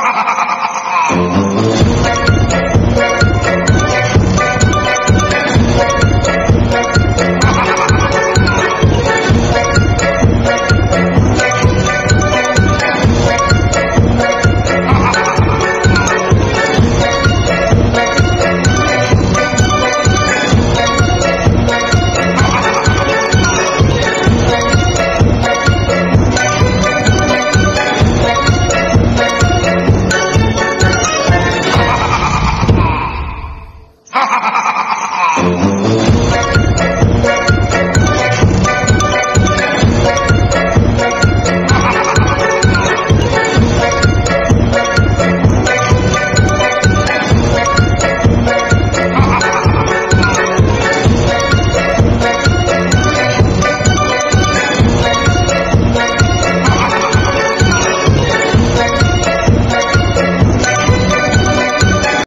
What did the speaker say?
ha ha ha!